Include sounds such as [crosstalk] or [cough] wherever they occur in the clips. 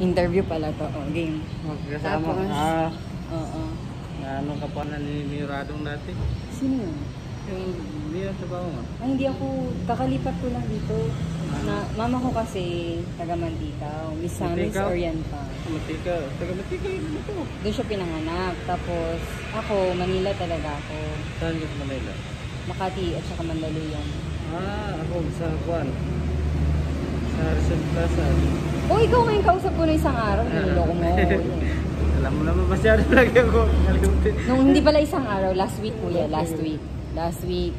Interview pala to. Oh, game. Magkasama. Tapos? Ah, Oo. ano ka pa na ni Miradong dati? Sino yun? Yung Mira sa mo. Ay, hindi ako, kakalipat ko lang dito. Na, mama ko kasi taga Mantika, Miss Samis Mantika? Orienta. Matika. Taga Matika yun ito. Doon siya pinanganak. Tapos, ako, Manila talaga ako. Saan sa Manila? Makati at saka Mandaluyong. Ah, ako sa Juan. Rizal Plaza. Oh, ikaw ngayon kausap ko na isang araw. Niloloko mo. [laughs] Alam mo naman masyado lagi ako. Nung hindi pala isang araw, last week kuya, last week. Last week.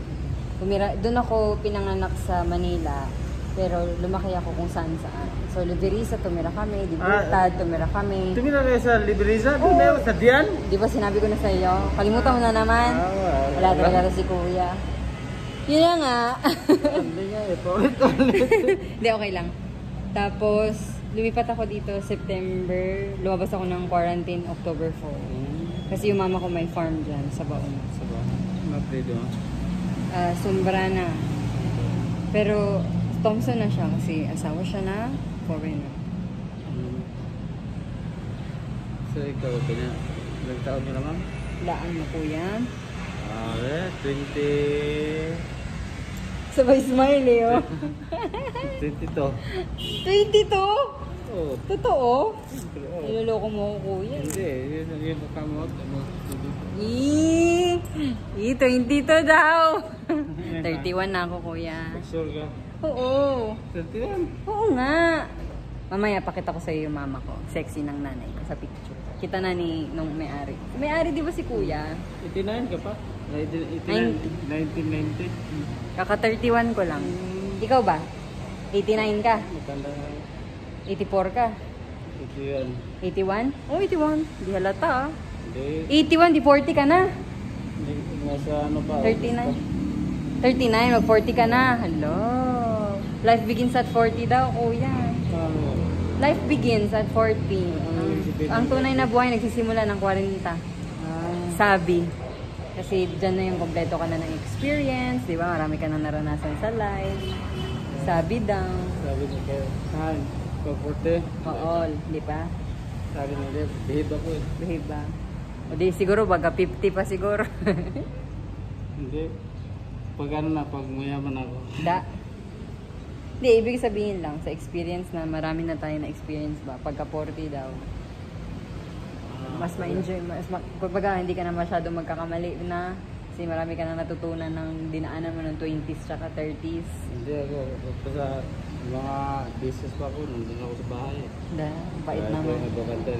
Tumira, doon ako pinanganak sa Manila. Pero lumaki ako kung saan saan. So, Liberisa, tumira kami. Libertad, tumira kami. Tumira kayo sa Libreza? Doon Oo. na sa Dian? Di ba sinabi ko na sa iyo? Kalimutan mo na naman. Ah, Wala talaga to si kuya. Yun na nga. Eh. Paulit-ulit. Hindi, okay lang. Tapos, lumipat ako dito September. Lumabas ako ng quarantine October 4. Kasi yung mama ko may farm dyan sa Baon. Sa ba? Maprido. Ah, Sumbrana. Pero Thompson na siya kasi asawa siya na foreigner. Hmm. So ikaw, kanya, ilang taon nyo naman? Laan mo kuya. Ah, eh, 20... Sabay smile eh oh. 22. 22? Oh, Totoo? siyempre, oh. Niloloko mo ako kuya. Hindi, yun yun yung kamot. Eee! Eee, 22 daw! [laughs] 31 na ako kuya. Sure ka? Oo. 31. Oo nga. Mamaya pakita ko sa iyo yung mama ko. Sexy ng nanay ko sa picture. Kita na ni nung may-ari. May-ari di ba si kuya? 89 ka pa? 1989? 1990? Kaka 31 ko lang. Ikaw ba? 89 ka? Matanda na. 84 ka? 81. 81? Oh, 81. Di halata ah. Hindi. 81, di 40 ka na. Hindi, Nasa ano pa? 39. 39, mag 40 ka na. Hello. Life begins at 40 daw, kuya. Ah, Life begins at 40. Ang, ang tunay na buhay nagsisimula ng 40. ah, Sabi. Kasi dyan na yung kompleto ka na ng experience, di ba? Marami ka na naranasan sa life. Sabi daw. sabi niya kayo. Saan? Pagporte? Oo, di ba? Sabi niya, behave ako eh. Behave ba? O di siguro baga 50 pa siguro. [laughs] Hindi. Pag ano na, pag mayaman ako. da. Hindi, ibig sabihin lang sa experience na marami na tayo na experience ba? Pagka 40 daw. Mas ma-enjoy, mas ma- kumbaga hindi ka na masyado magkakamali na kasi marami ka na natutunan ng dinaanan mo ng 20s tsaka 30s. Hindi ako. Sa mga business pa ako, nandun ako sa bahay. Da, bait naman.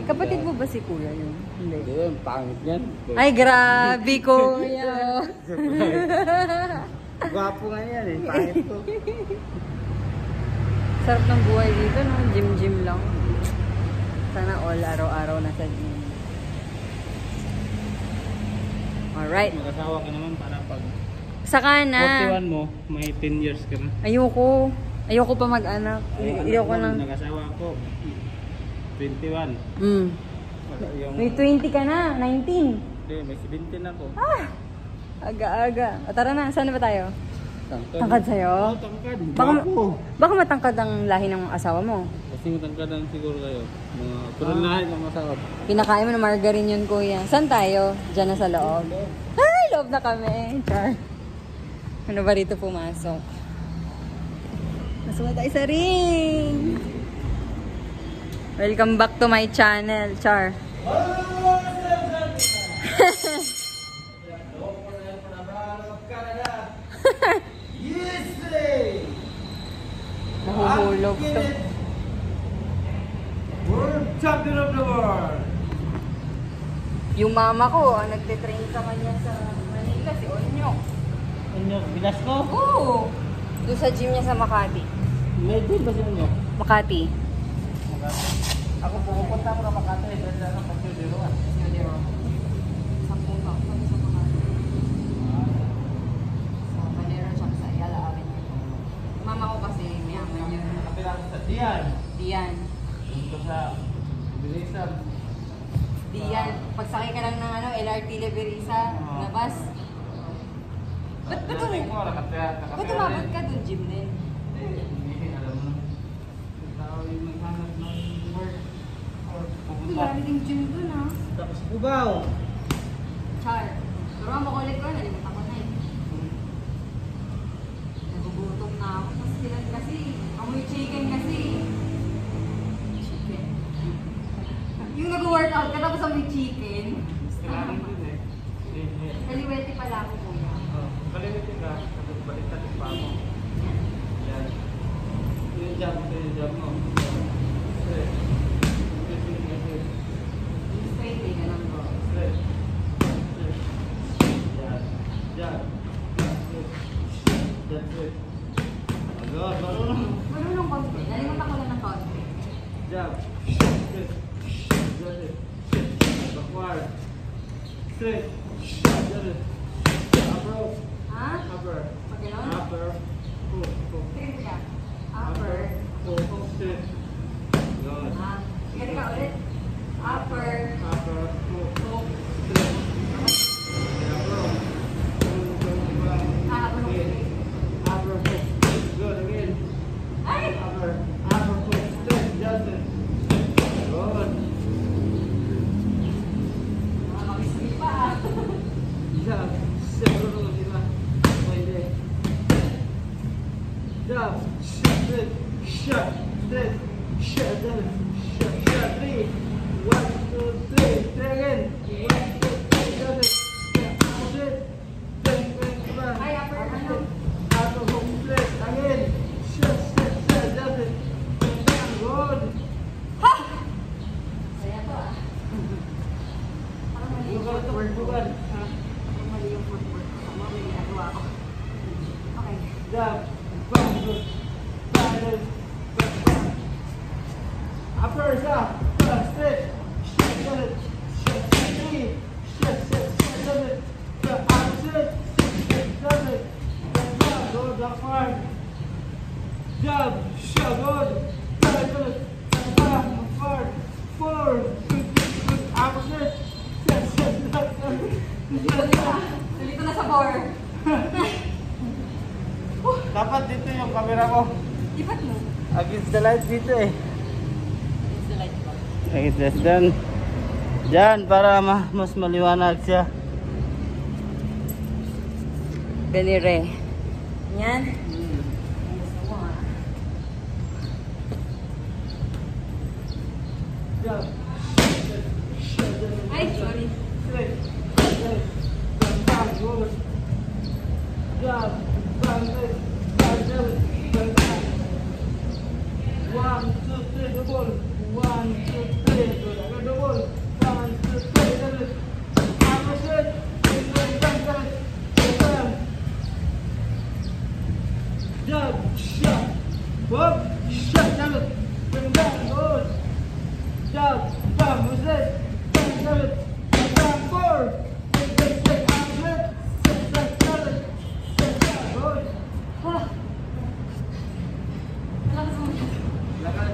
Kapatid mo ba si kuya yun? Hindi, Hindi. yun, pangit yan. Ay, grabe kuya. [laughs] Gwapo nga yan eh, pangit ko. Sarap ng buhay dito, no? Gym-gym lang. Sana all araw-araw nasa gym. Alright. Mag-asawa ka naman para pag Saka na. 41 mo, may 10 years ka na. Ayoko. Ayoko pa mag-anak. Ay, Ayoko nang... Nag-asawa ako. 21. Mm. Yung, May 20 ka na. 19. Hindi, may 17 ako. Ah! Aga-aga. O, tara na. Saan na ba tayo? Tangkad. Tangkad sa'yo? Oo, tangkad. Baka, baka matangkad ang lahi ng asawa mo. Kasi matangkad lang siguro kayo. Mga Ah. turun lahat ng masawa. Kinakain mo ng margarine yun, kuya. Saan tayo? Diyan na sa loob. Ay, loob na kami. Char. Ano ba rito pumasok? Masuma tayo sa ring. Welcome back to my channel, Char. [laughs] Nahuhulog to. Champion of the World! Yung mama ko, ang nagtitrain sa kanya sa Manila, si Onyok. Ano, Bilasco? Oo! Doon sa gym niya sa Makati. May din ba sa inyo? Makati. Ako pupunta ako na Makati. Dahil na lang kasi dito ah. Sampung kami sa Makati. Sa Manila, tsaka sa Ayala Avenue. Mama ko kasi, mayaman yun. Nakapila ako sa Dian. Diyan. Dito sa Di yan. Pagsakay ka lang ng ano, LRT Leverisa na ah. bus. Ba't ah, ba doon? Um- ba't umabot ka doon, Jim, din? Hindi, alam mo. Tao yung maghanap work. Ang dami ding gym doon, ha? Ah. Tapos bubaw. Char. Pero mo ko ulit ko, nalimutan. Katapos, katapos ang chicken. Kailangan din eh. Kaliwete pala ako kuya. Oh, kaliwete ka. Tapos balik ka pa mo. Yan. Yung job, yung job mo. Okay. già sembrano di là, vai lei. Già, scendet, scendet, scendet. Dapat dito yung camera ko. Ibat mo. Against the light dito eh. Against the light. Against the light. Diyan para ma mas maliwanag siya. Benire. Yan.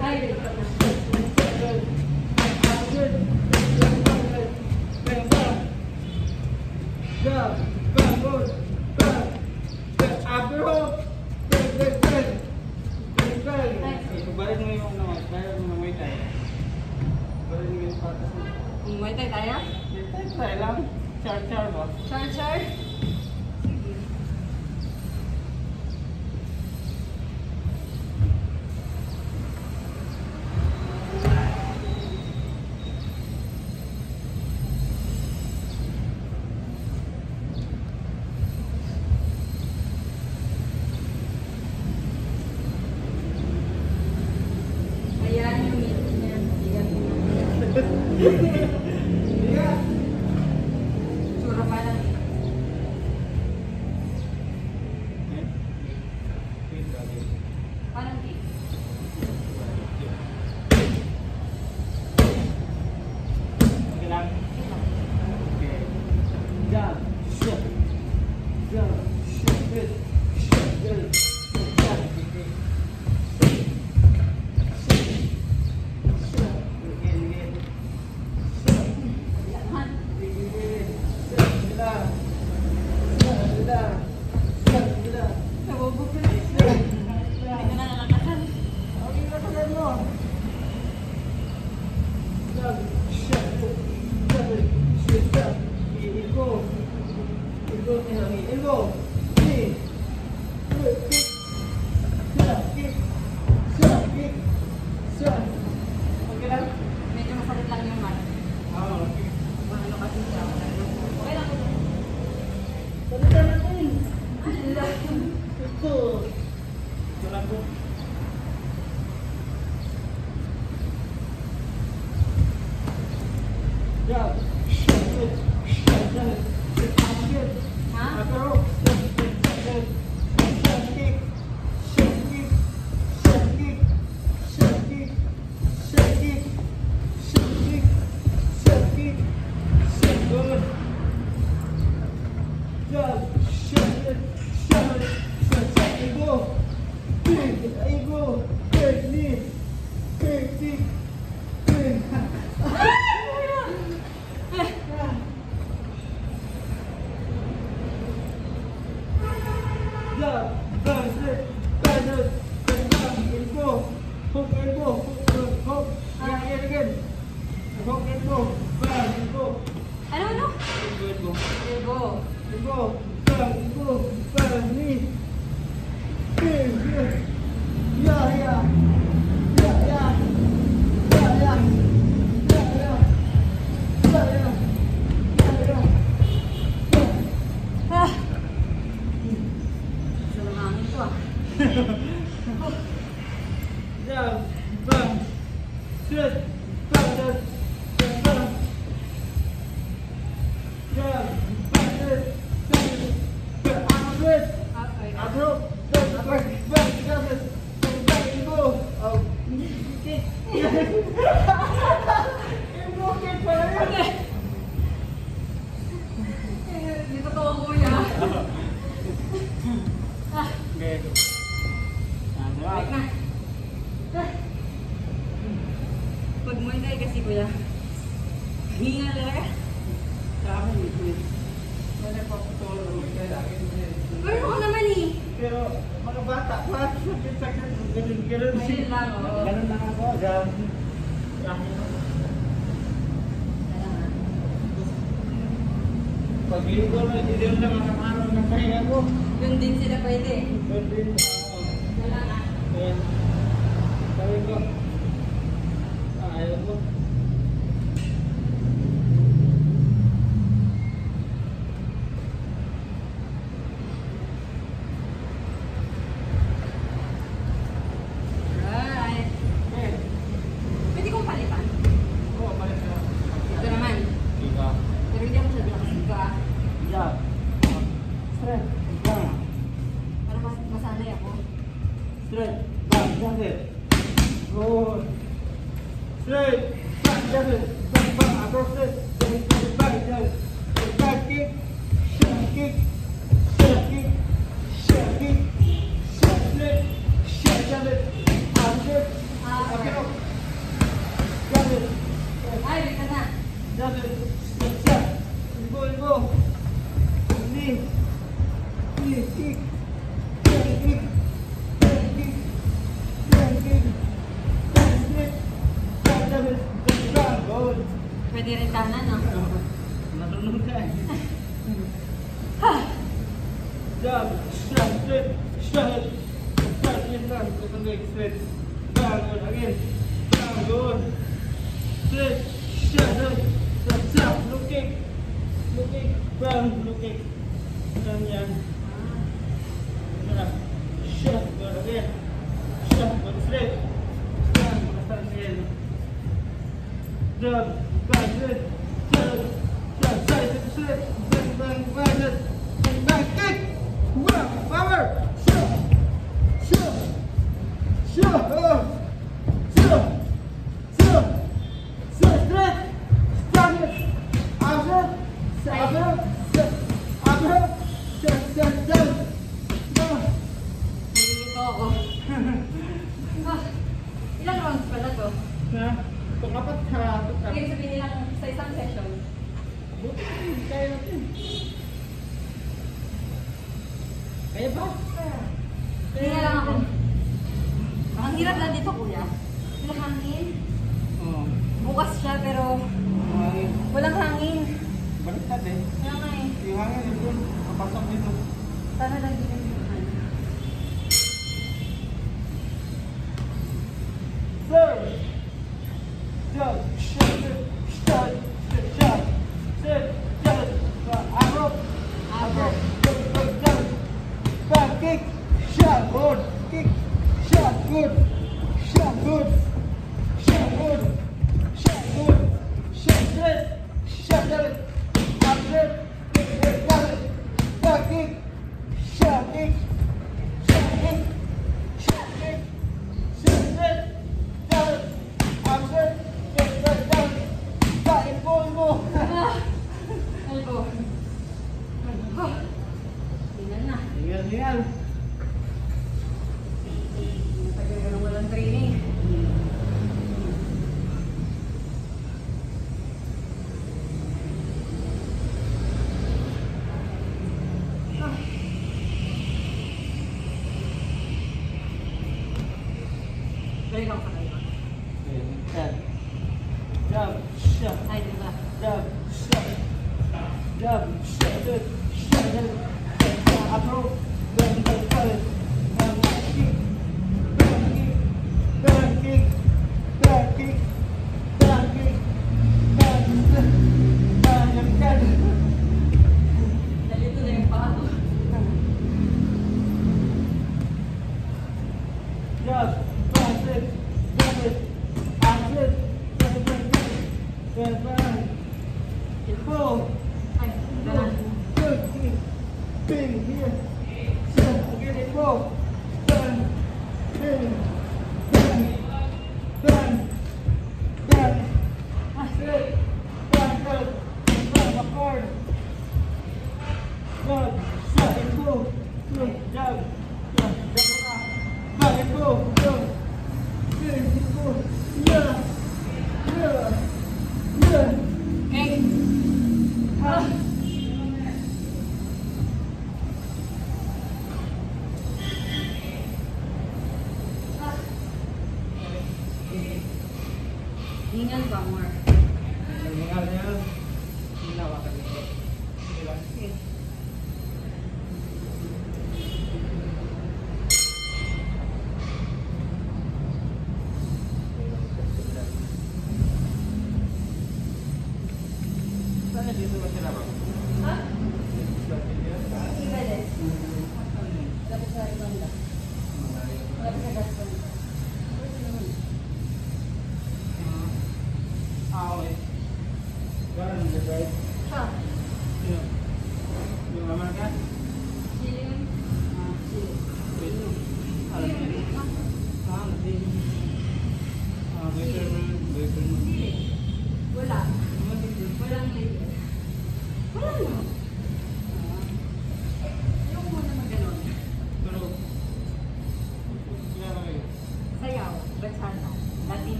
Ay, I don't know. Yeah, yeah. Ganun, ganun, ganun lang. Ganun lang ako. Ganun. Pagligo na, hindi lang nakakamaano ng pahinga ko. Doon din sila pwede. Doon din. Wala na. Ayan. Sabi ko, ah, ayaw ko. Yeah.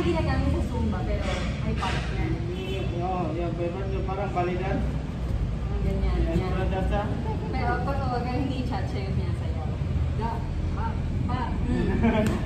yung ginagamit sa Zumba, pero may partner. Oo, yung meron yung parang balinan. Ah, ganyan, ganyan. Yung dasa. Pero pag hindi chat, siya yung sinasayaw. Da, pa, pa. [laughs]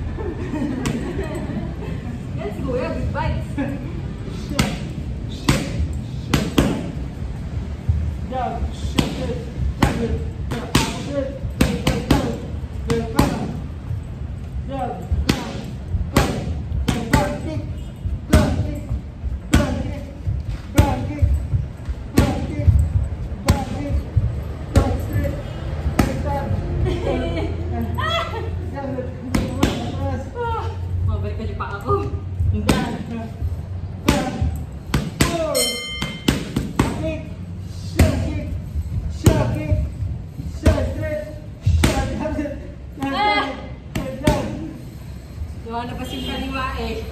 lumalabas yung kaliwa eh.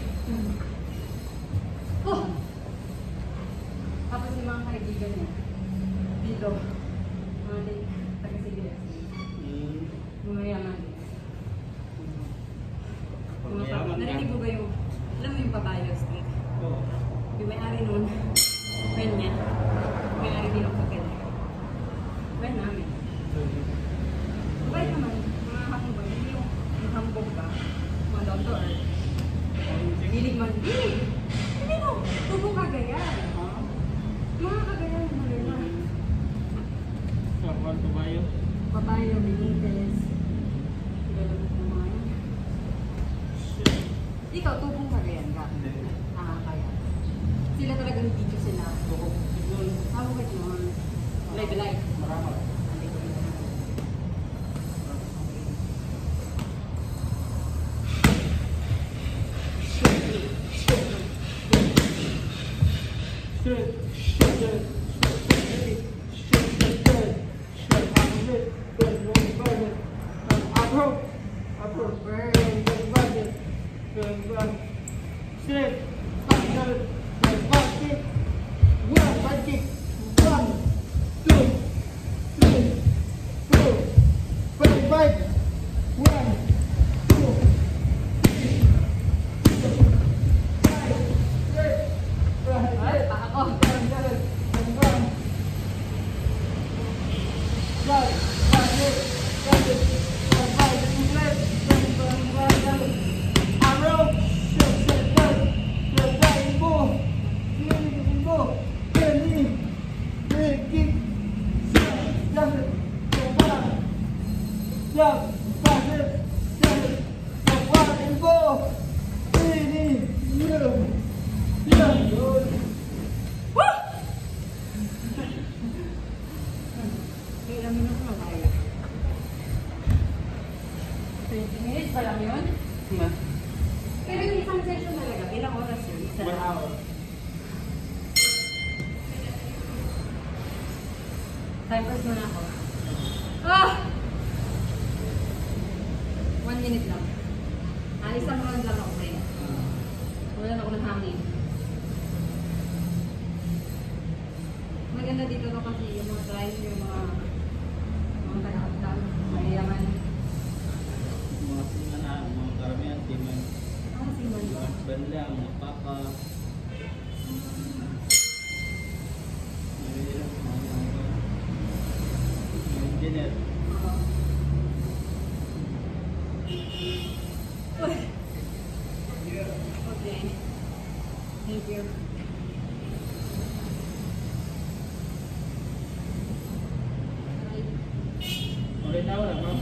ahora, ¿no?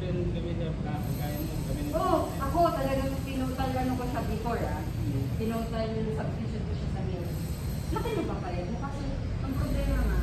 different kami sa pagkain mo. Kami na Oo, ako talaga talagang tinutal ano ko siya before ah. Hmm. Tinutal substitute ko siya sa meal. Laki na ba pa rin? Kasi ang problema nga,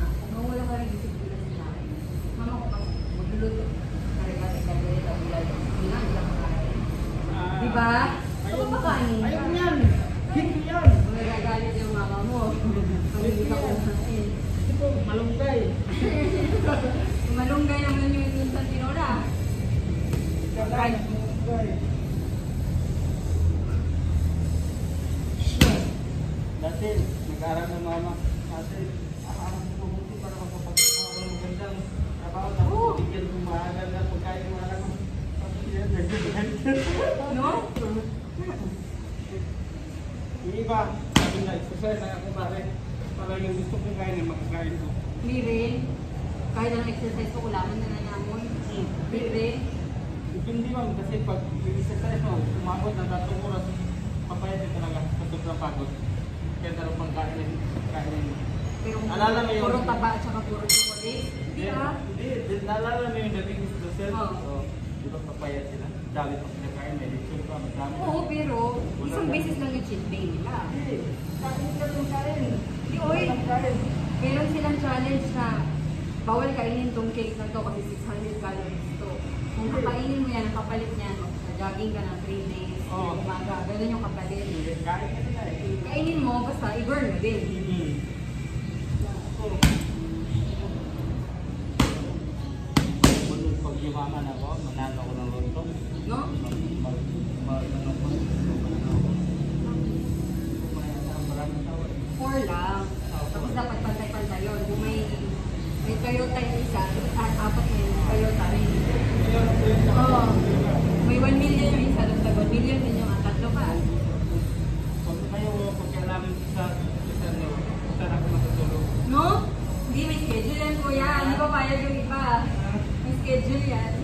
tatlong oras, papayat talaga sa sobrang pagod. Kaya sarap pang kain, kain. Pero Alala mo yun? puro taba at saka puro chocolate. Hindi Hindi, ah. hindi. Di- Naalala mo yung dating is Lucel? Di ba papayat sila? Dami pa pinakain, may lechon pa, madami. Oo, pero isang beses lang yung cheat day nila. Hindi. Kain ka ng kain. Di, oy. Meron silang challenge na bawal kainin tong cake na to kasi 600 calories to. Kung kakainin mo yan, ang kapalit niyan, sa jogging ka ng 3 days. Oh. Umaga, ganun yung kapalit. Eh. Kainin mo, basta i-burn mo din. Mm-hmm. Pag-iwanan ako, manalo ako ng lontong. No? Julian.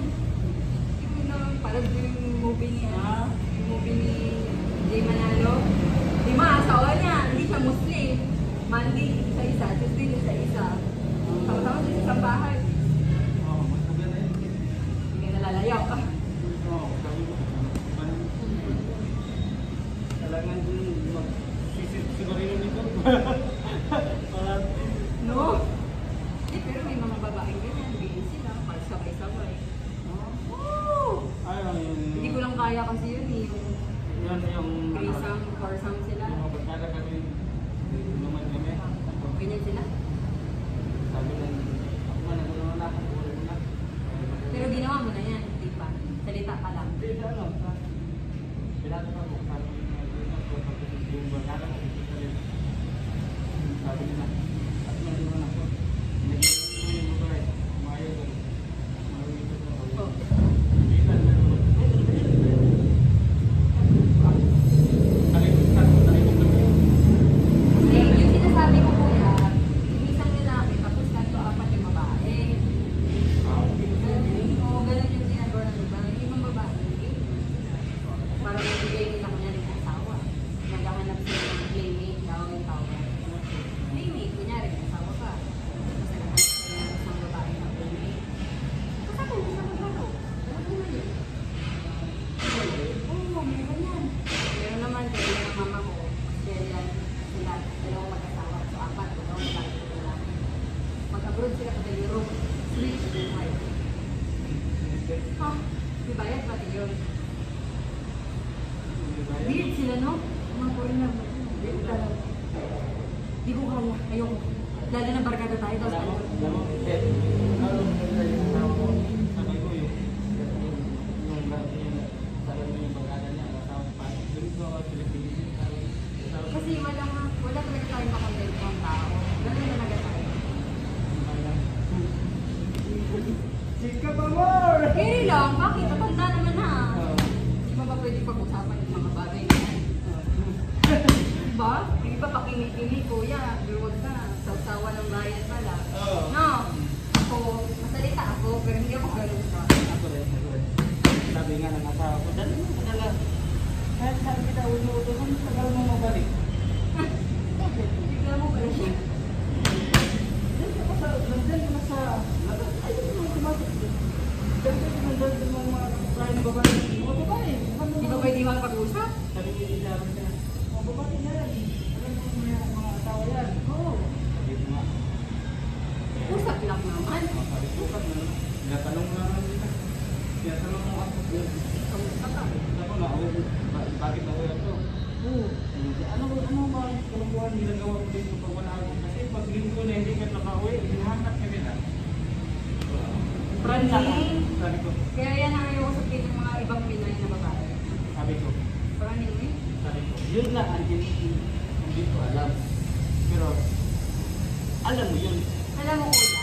akin na kuya to. Oo. Ano ba ano ba kalungkuhan ginagawa ko dito pag wala ako kasi pag linggo na hindi ka nakauwi, hinahanap ka nila. Friend ka. Sabi ko. Kaya yan ang ayaw ko ng mga ibang Pinoy na babae. Sabi ko. Parang yun eh. Sabi ko. Yun lang ang hindi ko alam. Pero alam mo yun. Alam mo ko.